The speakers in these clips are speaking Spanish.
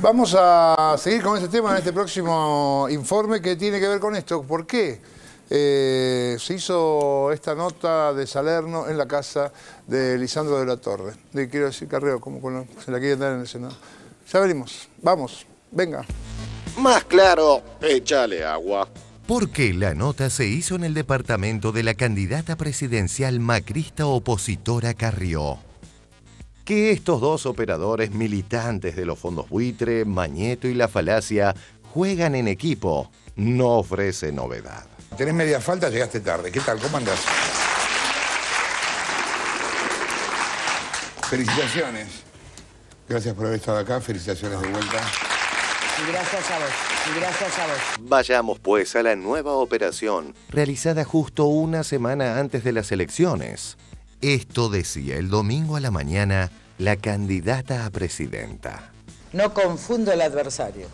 Vamos a seguir con este tema en este próximo informe que tiene que ver con esto. ¿Por qué? Eh, se hizo esta nota de Salerno en la casa de Lisandro de la Torre. Quiero decir, Carreo, como se la quiere dar en el Senado. Ya venimos. Vamos, venga. Más claro, échale agua. Porque la nota se hizo en el departamento de la candidata presidencial macrista opositora Carrió que estos dos operadores militantes de los fondos buitre, Mañeto y La Falacia juegan en equipo no ofrece novedad. Tenés media falta, llegaste tarde. ¿Qué tal? ¿Cómo andás? Felicitaciones. Gracias por haber estado acá. Felicitaciones de vuelta. Y gracias a vos. Y gracias a vos. Vayamos pues a la nueva operación, realizada justo una semana antes de las elecciones. Esto decía el domingo a la mañana la candidata a presidenta. No confundo el adversario.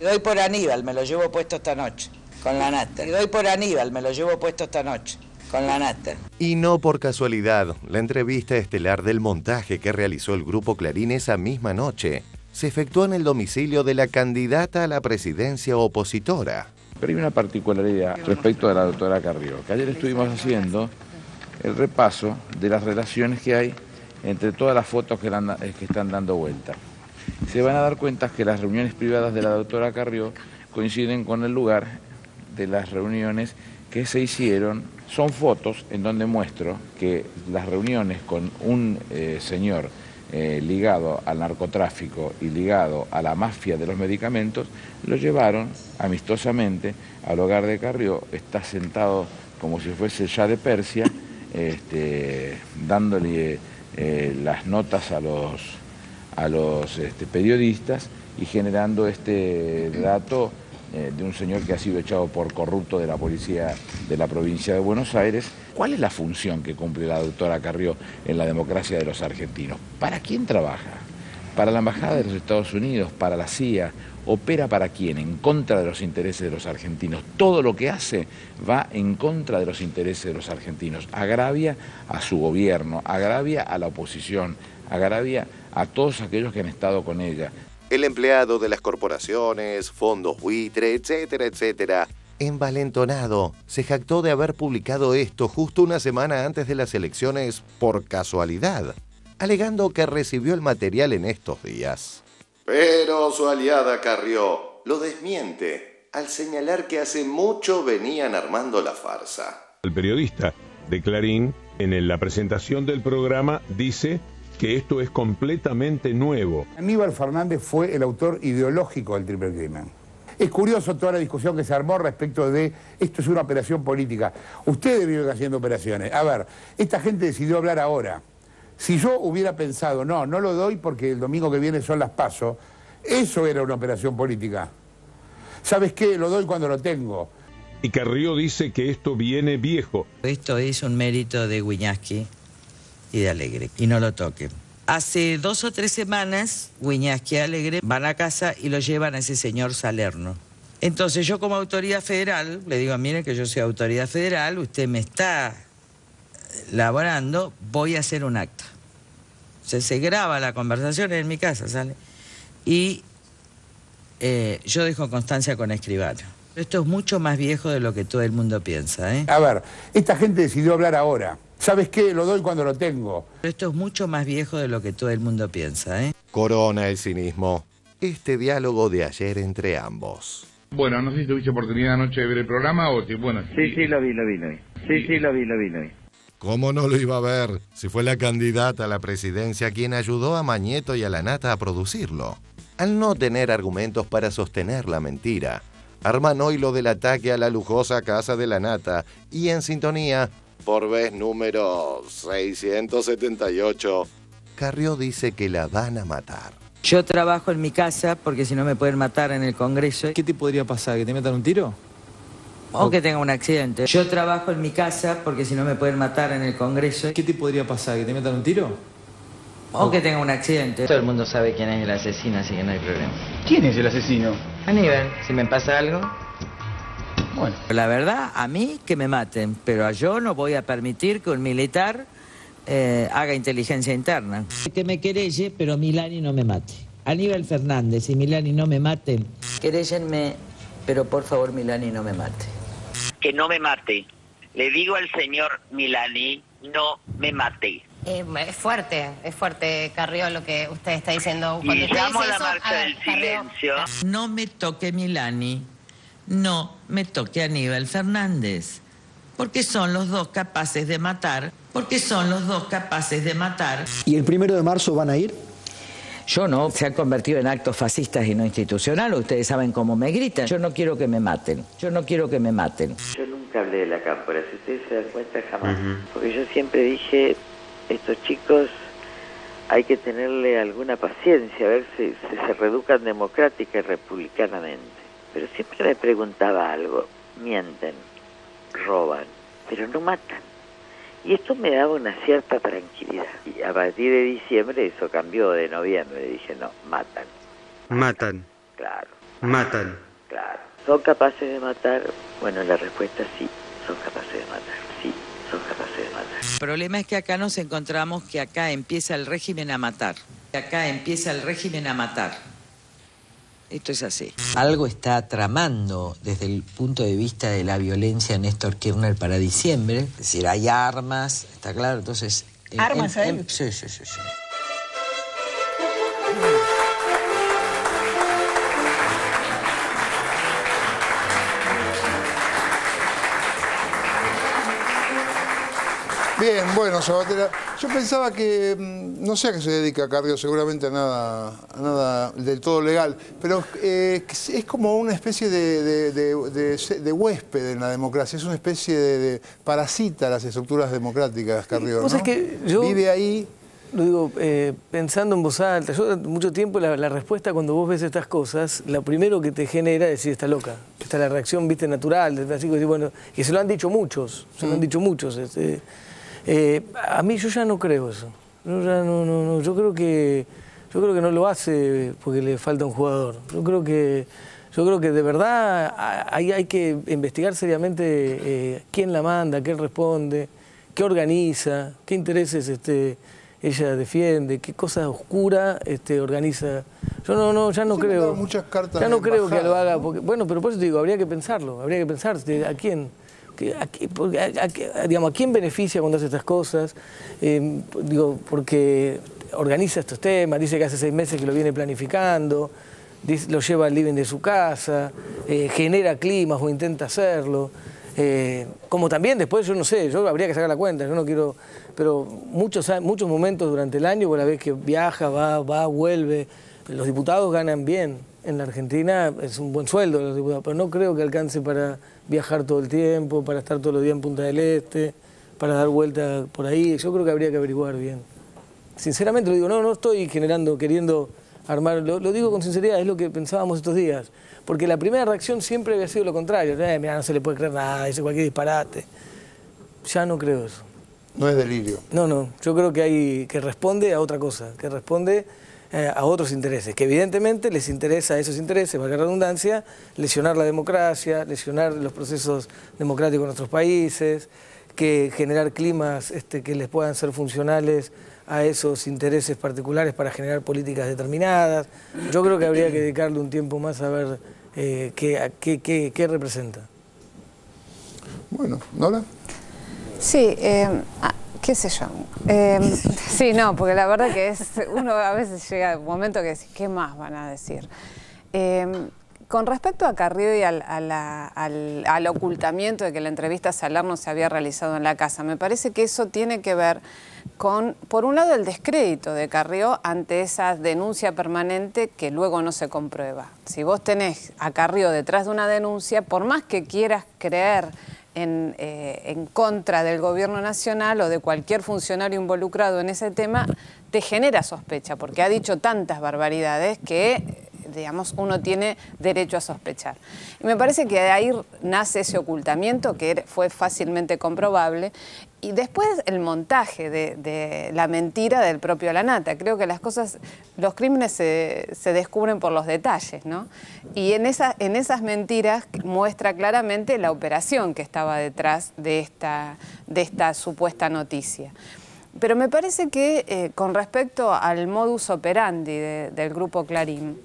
doy por Aníbal, me lo llevo puesto esta noche, con la nata. doy por Aníbal, me lo llevo puesto esta noche, con la nata. Y no por casualidad, la entrevista estelar del montaje que realizó el grupo Clarín esa misma noche se efectuó en el domicilio de la candidata a la presidencia opositora. Pero hay una particularidad respecto a la doctora Carrió, que ayer estuvimos haciendo el repaso de las relaciones que hay entre todas las fotos que, eh, están dando vuelta. Se van a dar cuenta que las reuniones privadas de la doctora Carrió coinciden con el lugar de las reuniones que se hicieron. Son fotos en donde muestro que las reuniones con un eh, señor eh, ligado al narcotráfico y ligado a la mafia de los medicamentos, lo llevaron amistosamente al hogar de Carrió, está sentado como si fuese ya de Persia, este, dándole eh, las notas a los, a los este, periodistas y generando este dato eh, de un señor que ha sido echado por corrupto de la policía de la provincia de Buenos Aires. ¿Cuál es la función que cumple la doctora Carrió en la democracia de los argentinos? ¿Para quién trabaja? ¿Para la Embajada de los Estados Unidos? ¿Para la CIA? Opera para quién, en contra de los intereses de los argentinos. Todo lo que hace va en contra de los intereses de los argentinos. Agravia a su gobierno, agravia a la oposición, agravia a todos aquellos que han estado con ella. El empleado de las corporaciones, fondos buitre, etcétera, etcétera, envalentonado, se jactó de haber publicado esto justo una semana antes de las elecciones por casualidad, alegando que recibió el material en estos días. Pero su aliada Carrió lo desmiente al señalar que hace mucho venían armando la farsa. El periodista de Clarín, en la presentación del programa, dice que esto es completamente nuevo. Aníbal Fernández fue el autor ideológico del triple crimen. Es curioso toda la discusión que se armó respecto de esto es una operación política. Ustedes viven haciendo operaciones. A ver, esta gente decidió hablar ahora. Si yo hubiera pensado, no, no lo doy porque el domingo que viene son las pasos, eso era una operación política. ¿Sabes qué? Lo doy cuando lo tengo. Y Carrió dice que esto viene viejo. Esto es un mérito de Wiñaski y de Alegre, y no lo toque. Hace dos o tres semanas, Wiñaski y Alegre van a casa y lo llevan a ese señor Salerno. Entonces yo como autoridad federal, le digo, mire que yo soy autoridad federal, usted me está laborando, voy a hacer un acta. se graba la conversación en mi casa, ¿sale? Y eh, yo dejo constancia con escribano. Esto es mucho más viejo de lo que todo el mundo piensa, ¿eh? A ver, esta gente decidió hablar ahora. ¿Sabes qué? Lo doy cuando lo tengo. Esto es mucho más viejo de lo que todo el mundo piensa, ¿eh? Corona el cinismo. Este diálogo de ayer entre ambos. Bueno, no sé si tuviste oportunidad anoche de ver el programa o si, bueno... Sí, sí, lo vi, lo vi, lo vi. Sí, sí, lo vi, lo vi, lo vi. ¿Cómo no lo iba a ver si fue la candidata a la presidencia quien ayudó a Mañeto y a la Nata a producirlo? Al no tener argumentos para sostener la mentira, arman hoy lo del ataque a la lujosa casa de la Nata y en sintonía, por vez número 678, Carrió dice que la van a matar. Yo trabajo en mi casa porque si no me pueden matar en el Congreso. ¿Qué te podría pasar? ¿Que te metan un tiro? O que tenga un accidente. Yo trabajo en mi casa porque si no me pueden matar en el Congreso. ¿Qué te podría pasar? ¿Que te metan un tiro? O que tenga un accidente. Todo el mundo sabe quién es el asesino, así que no hay problema. ¿Quién es el asesino? Aníbal, si me pasa algo. Bueno. La verdad, a mí que me maten, pero a yo no voy a permitir que un militar eh, haga inteligencia interna. Que me querelle, pero Milani no me mate. Aníbal Fernández y Milani no me maten. Queréllenme, pero por favor Milani no me mate. Que no me mate. Le digo al señor Milani, no me mate. Eh, es fuerte, es fuerte, Carrió, lo que usted está diciendo. Cuando Y usted llamo dice a la eso, marcha ver, del Carrió, silencio. No me toque Milani, no me toque Aníbal Fernández. Porque son los dos capaces de matar, porque son los dos capaces de matar. ¿Y el primero de marzo van a ir? Yo no, se han convertido en actos fascistas y no institucionales. Ustedes saben cómo me gritan. Yo no quiero que me maten. Yo no quiero que me maten. Yo nunca hablé de la cámpora, si ustedes se dan cuenta jamás. Porque yo siempre dije, estos chicos hay que tenerle alguna paciencia, a ver si, si se reeducan democrática y republicanamente. Pero siempre me preguntaba algo, mienten, roban, pero no matan. Y esto me daba una cierta tranquilidad. Y a partir de diciembre eso cambió de noviembre. Dije, no, matan, Matan, claro, matan. claro. ¿Son capaces de matar? Bueno, la respuesta es sí, son capaces de matar. Sí, son capaces de matar. El problema es que acá nos encontramos que acá empieza el régimen a matar. Acá empieza el régimen a matar. Esto es así. Algo está tramando desde el punto de vista de la violencia Néstor Kirchner para diciembre. Es decir, hay armas, está claro. Entonces. en- ¿Armas en- hay? en- sí, sí, sí, sí. Bien, bueno, Sabatera. Yo pensaba que, mm, no sé a qué se dedica Carrió, seguramente a nada, a nada del todo legal, pero eh, es como una especie de, de- de- de- de huésped en la democracia, es una especie de, parasita las estructuras democráticas, Carrió. Vos ¿no? sabés que yo- Vive ahí. Lo digo eh, pensando en voz alta. Yo mucho tiempo la, la respuesta cuando vos ves estas cosas, lo primero que te genera es decir, está loca. Está la reacción, viste, natural. Así que, bueno, que se lo han dicho muchos, se lo han dicho muchos. este, eh, a mí yo ya no creo eso. Yo ya no, no, no, yo creo que yo creo que no lo hace porque le falta un jugador. Yo creo que yo creo que de verdad hay, hay que investigar seriamente eh, quién la manda, quién responde, qué organiza, qué intereses este, ella defiende, qué cosa oscura este, organiza. Yo no, no, ya no Sí, creo. muchas cartas ya no creo que lo haga. Porque, bueno, pero por eso te digo, habría que pensarlo, habría que pensar a quién. Digamos, ¿a quién beneficia cuando hace estas cosas? Eh, digo, porque organiza estos temas, dice que hace seis meses que lo viene planificando, lo lleva al living de su casa, eh, genera climas o intenta hacerlo. Eh, como también después, yo no sé, yo habría que sacar la cuenta, yo no quiero, pero muchos, muchos momentos durante el año, vos la vez que viaja, va, va, vuelve, los diputados ganan bien. En la Argentina es un buen sueldo los diputados, pero no creo que alcance para viajar todo el tiempo, para estar todos los días en Punta del Este, para dar vuelta por ahí. Yo creo que habría que averiguar bien. Sinceramente lo digo, no, no estoy generando, queriendo armar, lo, lo digo con sinceridad, es lo que pensábamos estos días. Porque la primera reacción siempre había sido lo contrario. Eh, mira, no se le puede creer nada, dice cualquier disparate. Ya no creo eso. No es delirio. No, no, yo creo que hay que responde a otra cosa, que responde eh, a otros intereses, que evidentemente les interesa a esos intereses, valga la redundancia, lesionar la democracia, lesionar los procesos democráticos en nuestros países, que generar climas este, que les puedan ser funcionales a esos intereses particulares para generar políticas determinadas. Yo creo que habría que dedicarle un tiempo más a ver eh, qué, a qué- qué- qué representa. Bueno, ¿Nola? Sí, eh, qué sé yo. Eh, sí, no, porque la verdad que es, uno a veces llega un momento que dice, ¿qué más van a decir? Eh, con respecto a Carrillo y al, a la- al- al ocultamiento de que la entrevista a Salerno se había realizado en la casa, me parece que eso tiene que ver con, por un lado, el descrédito de Carrió ante esa denuncia permanente que luego no se comprueba. Si vos tenés a Carrió detrás de una denuncia, por más que quieras creer en, eh, en contra del gobierno nacional o de cualquier funcionario involucrado en ese tema, te genera sospecha, porque ha dicho tantas barbaridades que digamos, uno tiene derecho a sospechar. Y me parece que de ahí nace ese ocultamiento que fue fácilmente comprobable. Y después el montaje de, la mentira del propio Lanata. Creo que las cosas, los crímenes se, descubren por los detalles, ¿no? Y en, esa, en esas mentiras muestra claramente la operación que estaba detrás de esta, supuesta noticia. Pero me parece que eh, con respecto al modus operandi de- del grupo Clarín,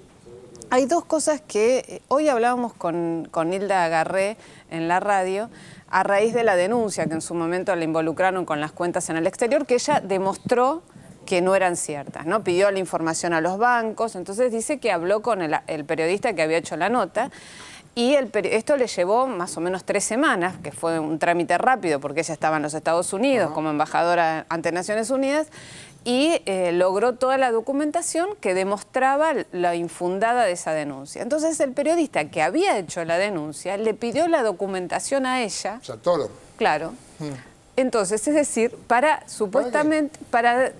hay dos cosas que eh, hoy hablábamos con, con Hilda Agarré en la radio a raíz de la denuncia que en su momento la involucraron con las cuentas en el exterior, que ella demostró que no eran ciertas, ¿no? Pidió la información a los bancos, entonces dice que habló con el, el periodista que había hecho la nota y el esto le llevó más o menos tres semanas, que fue un trámite rápido porque ella estaba en los Estados Unidos como embajadora ante Naciones Unidas y eh, logró toda la documentación que demostraba la infundada de esa denuncia. Entonces el periodista que había hecho la denuncia le pidió la documentación a ella, Santoro. claro. Entonces, es decir, para supuestamente, para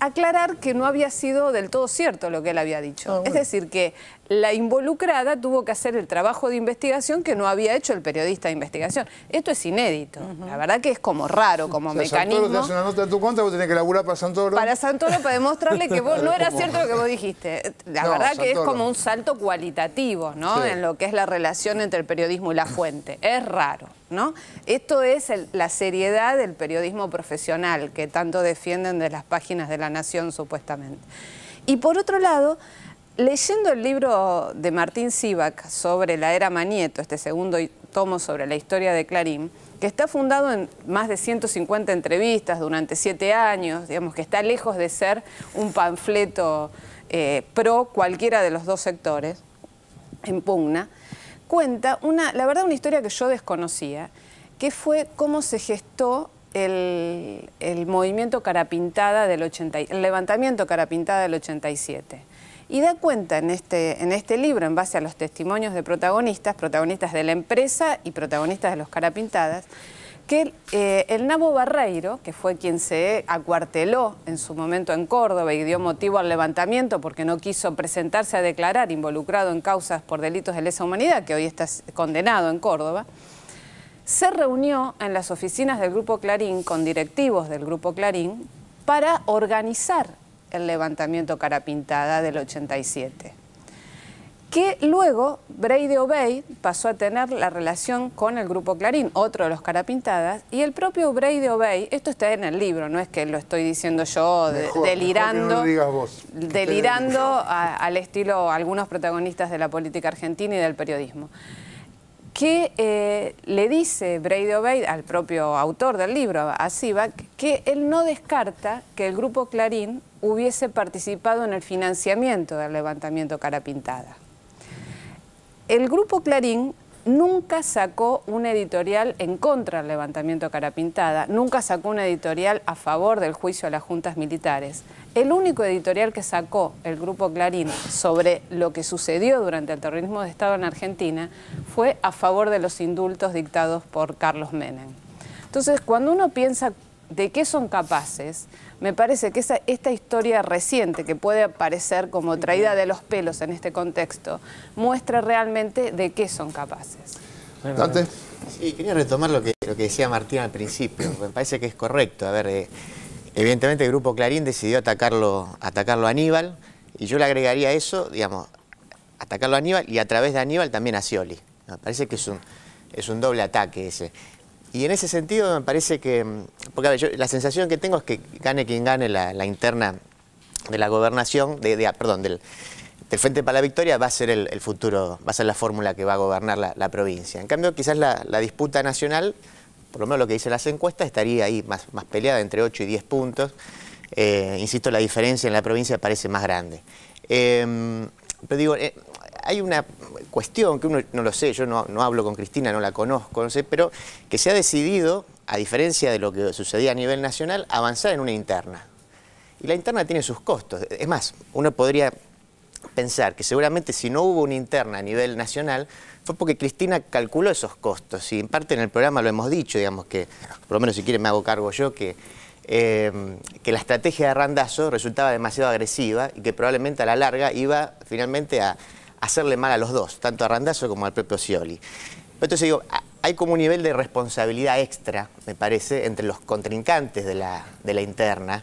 aclarar que no había sido del todo cierto lo que él había dicho. Es decir, que la involucrada tuvo que hacer el trabajo de investigación que no había hecho el periodista de investigación. Esto es inédito. La verdad que es como raro, como O sea, mecanismo. Santoro te hace una nota en tu contra, vos tenés que laburar para Santoro. Para Santoro, para demostrarle que vos, no era cierto lo que vos dijiste. La No, verdad que es como un salto cualitativo, ¿no? Sí. En lo que es la relación entre el periodismo y la fuente. Es raro, ¿no? Esto es el- la seriedad del periodismo profesional que tanto defienden de las páginas de la Nación, supuestamente. Y por otro lado, leyendo el libro de Martín Sivak sobre la era Manieto, este segundo tomo sobre la historia de Clarín, que está fundado en más de 150 entrevistas durante siete años, digamos que está lejos de ser un panfleto eh, pro cualquiera de los dos sectores, en pugna, cuenta una, la verdad, una historia que yo desconocía, que fue cómo se gestó el, movimiento Carapintada del 80, y- el levantamiento Carapintada del 87. Y da cuenta en este, en este libro, en base a los testimonios de protagonistas, protagonistas de la empresa y protagonistas de los Carapintadas, que eh, el Nabo Barreiro, que fue quien se acuarteló en su momento en Córdoba y dio motivo al levantamiento porque no quiso presentarse a declarar involucrado en causas por delitos de lesa humanidad, que hoy está condenado en Córdoba, se reunió en las oficinas del Grupo Clarín con directivos del Grupo Clarín para organizar el levantamiento Carapintada del 87 que luego Brady Obey pasó a tener la relación con el Grupo Clarín, otro de los Carapintadas, y el propio Brady Obey, esto está en el libro, no es que lo estoy diciendo yo de- Mejor, delirando, mejor no vos. delirando a- al estilo algunos protagonistas de la política argentina y del periodismo que eh, le dice Brady Obey al propio autor del libro, a Sivak, que él no descarta que el grupo Clarín hubiese participado en el financiamiento del levantamiento Carapintada. El grupo Clarín nunca sacó un editorial en contra del levantamiento Carapintada, nunca sacó un editorial a favor del juicio a las juntas militares. El único editorial que sacó el grupo Clarín sobre lo que sucedió durante el terrorismo de Estado en Argentina fue a favor de los indultos dictados por Carlos Menem. Entonces, cuando uno piensa de qué son capaces, me parece que esa, esta historia reciente, que puede parecer como traída de los pelos en este contexto, muestra realmente de qué son capaces. Dante. Sí, quería retomar lo que, lo que decía Martín al principio. Me parece que es correcto. A ver, eh, evidentemente el grupo Clarín decidió atacarlo, atacarlo a Aníbal, y yo le agregaría eso, digamos, atacarlo a Aníbal y a través de Aníbal también a Scioli. Me parece que es un, es un doble ataque ese. Y en ese sentido me parece que, mm, porque a ver, yo, la sensación que tengo es que gane quien gane la, interna de la gobernación, de, de- perdón, del, Frente para la Victoria va a ser el, futuro, va a ser la fórmula que va a gobernar la, provincia. En cambio, quizás la, la disputa nacional, por lo menos lo que dicen las encuestas, estaría ahí más, más peleada entre 8 y 10 puntos. Eh, insisto, la diferencia en la provincia parece más grande. Eh, pero digo, eh, hay una cuestión que uno no lo sé, yo no, hablo con Cristina, no la conozco, no sé, pero que se ha decidido, a diferencia de lo que sucedía a nivel nacional, avanzar en una interna. Y la interna tiene sus costos. Es más, uno podría pensar que seguramente si no hubo una interna a nivel nacional fue porque Cristina calculó esos costos y en parte en el programa lo hemos dicho, digamos que, por lo menos si quiere me hago cargo yo, que, eh, que la estrategia de Randazo resultaba demasiado agresiva y que probablemente a la larga iba finalmente a hacerle mal a los dos, tanto a Randazo como al propio Scioli. Entonces digo, hay como un nivel de responsabilidad extra, me parece, entre los contrincantes de la, interna,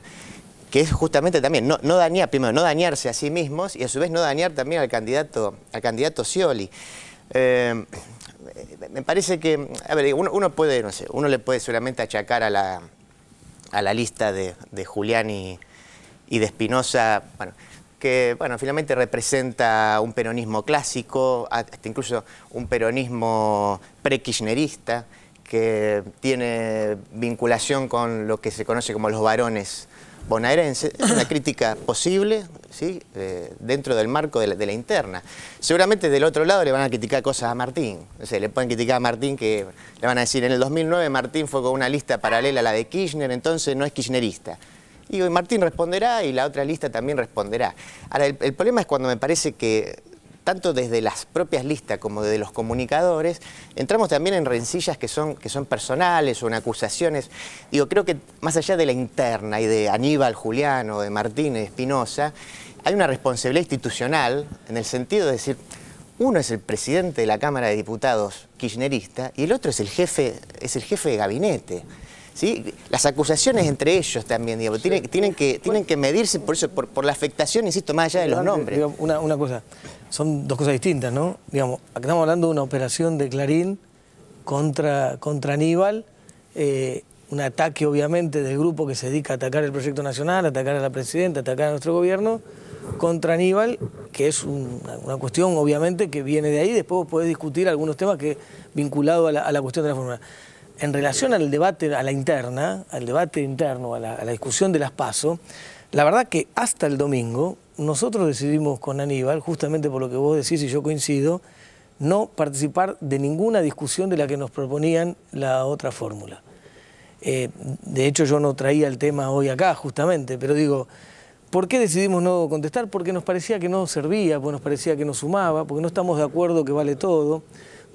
que es justamente también no, dañar, primero, no dañarse a sí mismos y a su vez no dañar también al candidato, al candidato Scioli. Eh, me parece que, a ver, uno, puede, no sé, uno le puede solamente achacar a la, a la lista de, de Julián y, y de Espinosa, bueno, que bueno, finalmente representa un peronismo clásico, hasta incluso un peronismo pre-kirchnerista, que tiene vinculación con lo que se conoce como los varones bonaerenses. Es una crítica posible ¿sí? Eh, dentro del marco de la, interna. Seguramente del otro lado le van a criticar cosas a Martín. O sea, le pueden criticar a Martín que le van a decir, en el 2009 Martín fue con una lista paralela a la de Kirchner, entonces no es kirchnerista. Y Martín responderá y la otra lista también responderá. Ahora, el, problema es cuando me parece que tanto desde las propias listas como desde los comunicadores, entramos también en rencillas que son, que son personales o en acusaciones. Digo, creo que más allá de la interna y de Aníbal, Julián o de Martínez, Espinosa, hay una responsabilidad institucional en el sentido de decir, uno es el presidente de la Cámara de Diputados kirchnerista y el otro es el jefe, es el jefe de gabinete. ¿Sí? Las acusaciones entre ellos también, digamos, tienen, tienen, que, tienen que medirse por eso, por, por la afectación, insisto, más allá de los nombres. Una, una cosa, son dos cosas distintas, ¿no? Digamos, acá estamos hablando de una operación de Clarín contra, contra Aníbal, eh, un ataque obviamente del grupo que se dedica a atacar el proyecto nacional, atacar a la presidenta, atacar a nuestro gobierno, contra Aníbal, que es un, una cuestión obviamente que viene de ahí, después podés discutir algunos temas que vinculados a la, a la cuestión de la fórmula. En relación al debate, a la interna, al debate interno, a la, discusión de las PASO, la verdad que hasta el domingo nosotros decidimos con Aníbal, justamente por lo que vos decís y yo coincido, no participar de ninguna discusión de la que nos proponían la otra fórmula. Eh, de hecho, yo no traía el tema hoy acá, justamente, pero digo, ¿por qué decidimos no contestar? Porque nos parecía que no servía, porque nos parecía que no sumaba, porque no estamos de acuerdo que vale todo,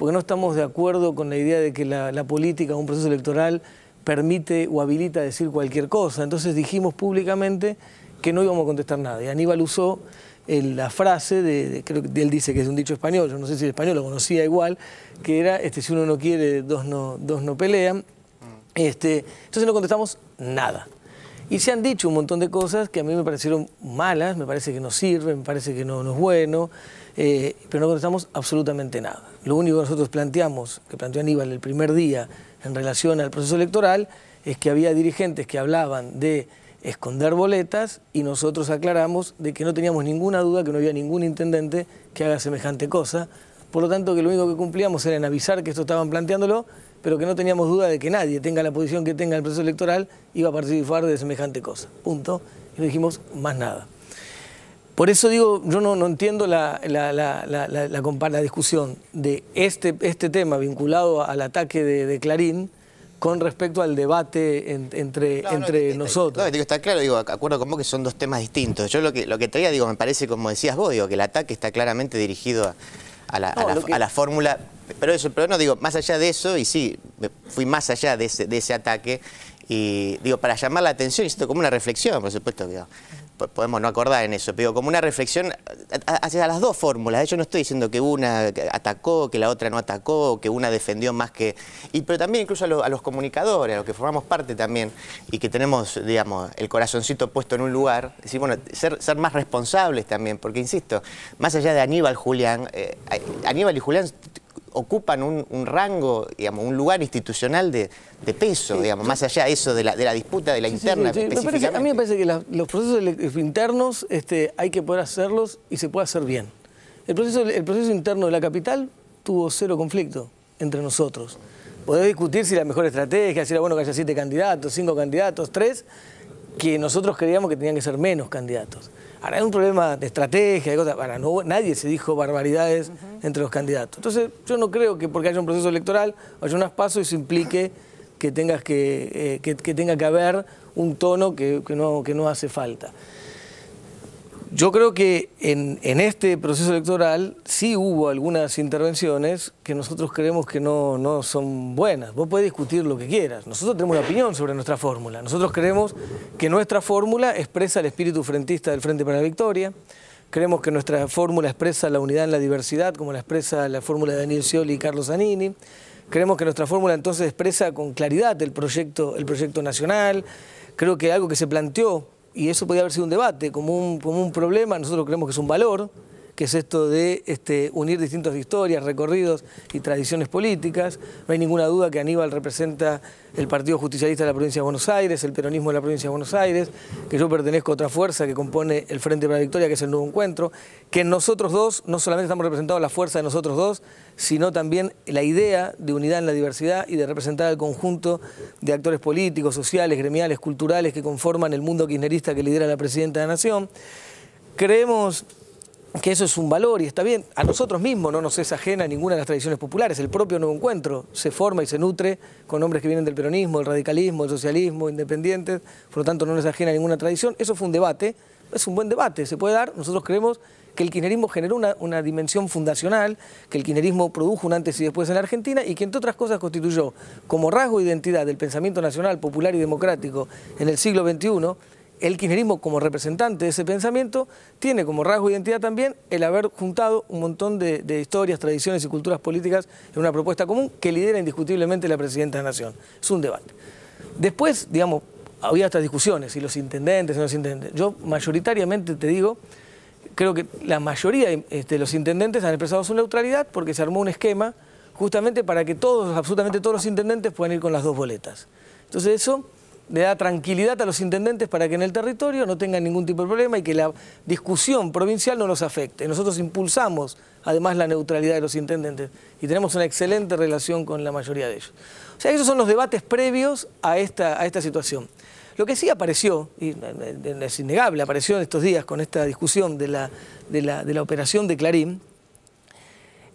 porque no estamos de acuerdo con la idea de que la, la política, un proceso electoral, permite o habilita decir cualquier cosa. Entonces dijimos públicamente que no íbamos a contestar nada. Y Aníbal usó el, la frase, de, de, creo que él dice que es un dicho español, yo no sé si el español lo conocía igual, que era, este, si uno no quiere, dos no, dos no pelean. Este, entonces no contestamos nada. Y se han dicho un montón de cosas que a mí me parecieron malas, me parece que no sirven, me parece que no, no es bueno, eh, pero no contestamos absolutamente nada. Lo único que nosotros planteamos, que planteó Aníbal el primer día en relación al proceso electoral, es que había dirigentes que hablaban de esconder boletas y nosotros aclaramos de que no teníamos ninguna duda que no había ningún intendente que haga semejante cosa. Por lo tanto, que lo único que cumplíamos era en avisar que esto estaban planteándolo, pero que no teníamos duda de que nadie tenga la posición que tenga el proceso electoral iba a participar de semejante cosa. Punto. Y no dijimos más nada. Por eso digo, yo no, no entiendo la, la, la, la, discusión de este, este tema vinculado al ataque de, de Clarín, con respecto al debate en, entre, no, entre no, nosotros. No, digo, está claro, digo, acuerdo con vos que son dos temas distintos. Yo lo que, lo que traía, digo, me parece, como decías vos, digo, que el ataque está claramente dirigido a, a la, a la, que... a la fórmula. Pero eso, pero no, digo, más allá de eso, y sí, fui más allá de ese, de ese ataque, y digo, para llamar la atención, y esto como una reflexión, por supuesto, digo, podemos no acordar en eso, pero como una reflexión hacia las dos fórmulas. Yo no estoy diciendo que una atacó, que la otra no atacó, que una defendió más que... Y, pero también incluso a, lo, a los comunicadores, a los que formamos parte también y que tenemos, digamos, el corazoncito puesto en un lugar, decir, bueno, ser, ser más responsables también, porque insisto, más allá de Aníbal Julián, eh, Aníbal y Julián ocupan un, un, rango, digamos, un lugar institucional de, de peso, sí, digamos, más allá de eso de la, de la disputa, de la sí, interna. Sí, a mí me parece que la, los procesos internos este, hay que poder hacerlos y se puede hacer bien. El proceso, el proceso interno de la capital tuvo cero conflicto entre nosotros. Podés discutir si la mejor estrategia, si era bueno que haya siete candidatos, cinco candidatos, tres, que nosotros creíamos que tenían que ser menos candidatos. Ahora hay un problema de estrategia, de cosas. Ahora, no, nadie se dijo barbaridades uh -huh. entre los candidatos. Entonces, yo no creo que porque haya un proceso electoral, haya unas pasos, eso implique que, tengas que, eh, que, que, tenga que haber un tono que, que, no, que no hace falta. Yo creo que en, este proceso electoral sí hubo algunas intervenciones que nosotros creemos que no, no, son buenas. Vos podés discutir lo que quieras. Nosotros tenemos una opinión sobre nuestra fórmula. Nosotros creemos que nuestra fórmula expresa el espíritu frentista del Frente para la Victoria. Creemos que nuestra fórmula expresa la unidad en la diversidad, como la expresa la fórmula de Daniel Scioli y Carlos Zanini. Creemos que nuestra fórmula entonces expresa con claridad el proyecto, el proyecto nacional. Creo que algo que se planteó y eso podría haber sido un debate, como un, como un problema, nosotros creemos que es un valor, que es esto de este, unir distintas historias, recorridos y tradiciones políticas. No hay ninguna duda que Aníbal representa el Partido Justicialista de la provincia de Buenos Aires, el peronismo de la provincia de Buenos Aires, que yo pertenezco a otra fuerza que compone el Frente para la Victoria, que es el Nuevo Encuentro, que nosotros dos no solamente estamos representados la fuerza de nosotros dos, sino también la idea de unidad en la diversidad y de representar al conjunto de actores políticos, sociales, gremiales, culturales que conforman el mundo kirchnerista que lidera la Presidenta de la Nación. Creemos que eso es un valor y está bien. A nosotros mismos no nos es ajena ninguna de las tradiciones populares. El propio Nuevo Encuentro se forma y se nutre con hombres que vienen del peronismo, del radicalismo, del socialismo, independientes, por lo tanto no nos es ajena ninguna tradición. Eso fue un debate, es un buen debate, se puede dar. Nosotros creemos que el kirchnerismo generó una, una dimensión fundacional, que el kirchnerismo produjo un antes y después en la Argentina y que entre otras cosas constituyó como rasgo de identidad del pensamiento nacional, popular y democrático en el siglo XXI el kirchnerismo como representante de ese pensamiento tiene como rasgo de identidad también el haber juntado un montón de, historias, tradiciones y culturas políticas en una propuesta común que lidera indiscutiblemente la Presidenta de la Nación. Es un debate. Después, digamos, había estas discusiones, y los intendentes, y los intendentes. Yo mayoritariamente te digo, creo que la mayoría de este, los intendentes han expresado su neutralidad porque se armó un esquema justamente para que todos, absolutamente todos los intendentes puedan ir con las dos boletas. Entonces eso le da tranquilidad a los intendentes para que en el territorio no tengan ningún tipo de problema y que la discusión provincial no los afecte. Nosotros impulsamos además la neutralidad de los intendentes y tenemos una excelente relación con la mayoría de ellos. O sea, esos son los debates previos a esta, a esta situación. Lo que sí apareció, y es innegable, apareció en estos días con esta discusión de la, de la, de la operación de Clarín,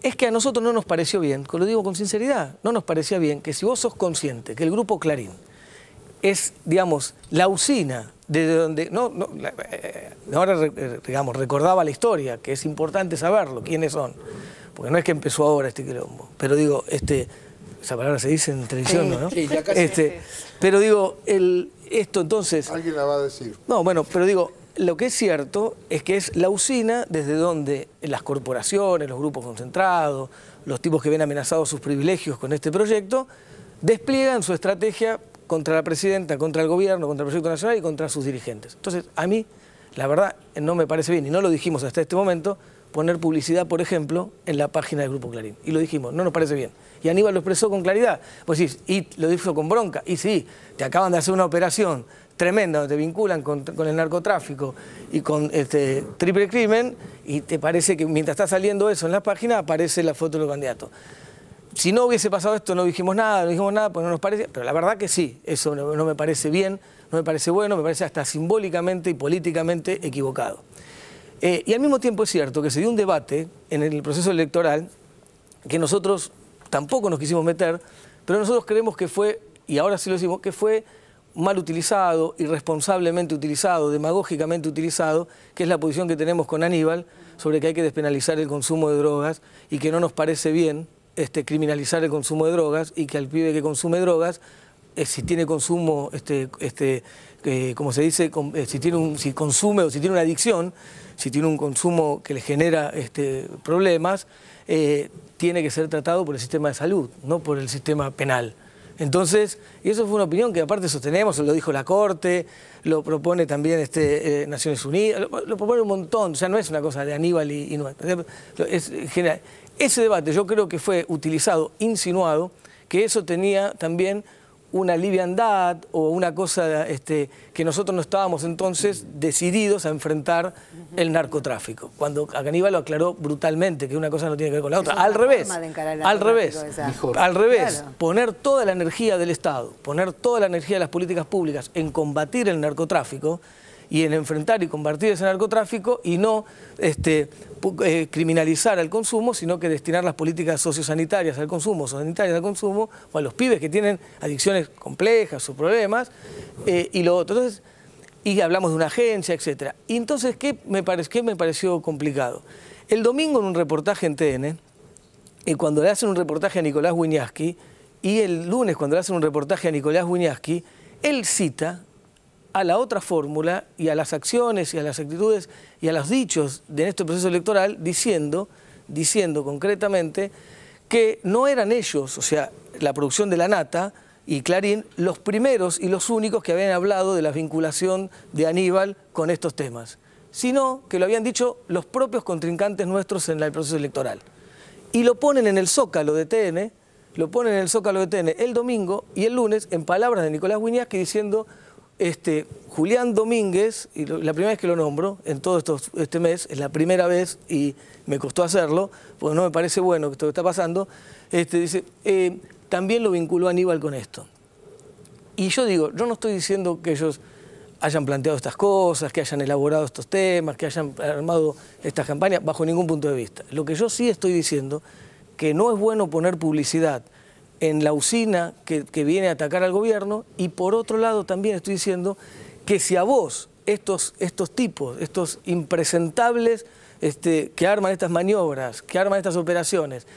es que a nosotros no nos pareció bien, lo digo con sinceridad, no nos parecía bien que si vos sos consciente que el grupo Clarín es, digamos, la usina de donde, no, no eh, ahora, digamos, recordaba la historia, que es importante saberlo, quiénes son, porque no es que empezó ahora este quilombo, pero digo, este, esa palabra se dice en televisión, sí, ¿no? Sí, ya casi este, pero digo, el, esto entonces... Alguien la va a decir. No, bueno, pero digo, lo que es cierto es que es la usina desde donde las corporaciones, los grupos concentrados, los tipos que ven amenazados sus privilegios con este proyecto, despliegan su estrategia contra la presidenta, contra el gobierno, contra el proyecto nacional y contra sus dirigentes. Entonces, a mí, la verdad, no me parece bien, y no lo dijimos hasta este momento, poner publicidad, por ejemplo, en la página del Grupo Clarín. Y lo dijimos, no nos parece bien. Y Aníbal lo expresó con claridad. Pues sí, y lo dijo con bronca. Y sí, te acaban de hacer una operación tremenda donde te vinculan con, el narcotráfico y con este triple crimen y te parece que mientras está saliendo eso en la página aparece la foto de los candidatos. Si no hubiese pasado esto, no dijimos nada, no dijimos nada, pues no nos parece, pero la verdad que sí, eso no, me parece bien, no me parece bueno, me parece hasta simbólicamente y políticamente equivocado. Eh, y al mismo tiempo es cierto que se dio un debate en el proceso electoral que nosotros tampoco nos quisimos meter, pero nosotros creemos que fue, y ahora sí lo decimos, que fue mal utilizado, irresponsablemente utilizado, demagógicamente utilizado, que es la posición que tenemos con Aníbal sobre que hay que despenalizar el consumo de drogas y que no nos parece bien este, criminalizar el consumo de drogas y que al pibe que consume drogas, eh, si tiene consumo, este, este, como se dice, eh, si, tiene un, si consume o si tiene una adicción, si tiene un consumo que le genera este, problemas, eh, tiene que ser tratado por el sistema de salud, no por el sistema penal. Entonces, y eso fue una opinión que aparte sostenemos, lo dijo la Corte, lo propone también este, Naciones Unidas, lo, propone un montón, o sea, no es una cosa de Aníbal y, y no, es general. Ese debate yo creo que fue utilizado, insinuado, que eso tenía también una liviandad o una cosa este, que nosotros no estábamos entonces decididos a enfrentar el narcotráfico. Cuando Aníbal lo aclaró brutalmente, que una cosa no tiene que ver con la otra. Al revés, al revés, al revés, claro. poner toda la energía del Estado, poner toda la energía de las políticas públicas en combatir el narcotráfico, y en enfrentar y combatir ese narcotráfico y no este, eh, criminalizar al consumo, sino que destinar las políticas sociosanitarias al consumo, sanitarias al consumo, o a los pibes que tienen adicciones complejas o problemas, eh, y lo otro. Y hablamos de una agencia, etc. Y entonces, ¿qué me, pare qué me pareció complicado? El domingo en un reportaje en TN, eh, cuando le hacen un reportaje a Nicolás Wiñaski, y el lunes cuando le hacen un reportaje a Nicolás Wiñaski, él cita a la otra fórmula y a las acciones y a las actitudes y a los dichos de este proceso electoral diciendo, diciendo concretamente que no eran ellos, o sea, la producción de la nata y Clarín, los primeros y los únicos que habían hablado de la vinculación de Aníbal con estos temas, sino que lo habían dicho los propios contrincantes nuestros en el proceso electoral. Y lo ponen en el zócalo de TN, lo ponen en el zócalo de TN el domingo y el lunes, en palabras de Nicolás Wiñaski, diciendo este, Julián Domínguez, y la primera vez que lo nombro en todo este mes, es la primera vez y me costó hacerlo, porque no me parece bueno esto que está pasando, este, dice, eh, también lo vinculó Aníbal con esto. Y yo digo, yo no estoy diciendo que ellos hayan planteado estas cosas, que hayan elaborado estos temas, que hayan armado estas campañas, bajo ningún punto de vista. Lo que yo sí estoy diciendo, que no es bueno poner publicidad en la usina que, viene a atacar al gobierno y por otro lado también estoy diciendo que si a vos estos, estos tipos, estos impresentables este, que arman estas maniobras, que arman estas operaciones,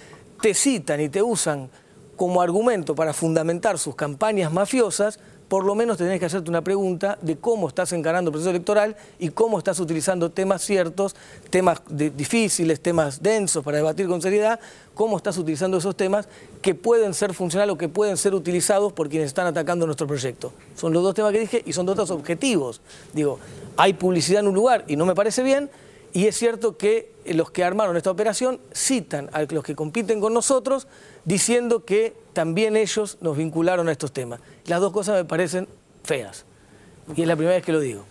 te citan y te usan como argumento para fundamentar sus campañas mafiosas, por lo menos tenés que hacerte una pregunta de cómo estás encarando el proceso electoral y cómo estás utilizando temas ciertos, temas difíciles, temas densos para debatir con seriedad, cómo estás utilizando esos temas que pueden ser funcionales o que pueden ser utilizados por quienes están atacando nuestro proyecto. Son los dos temas que dije y son dos objetivos. Digo, hay publicidad en un lugar y no me parece bien, y es cierto que los que armaron esta operación citan a los que compiten con nosotros diciendo que también ellos nos vincularon a estos temas. Las dos cosas me parecen feas. Y es la primera vez que lo digo.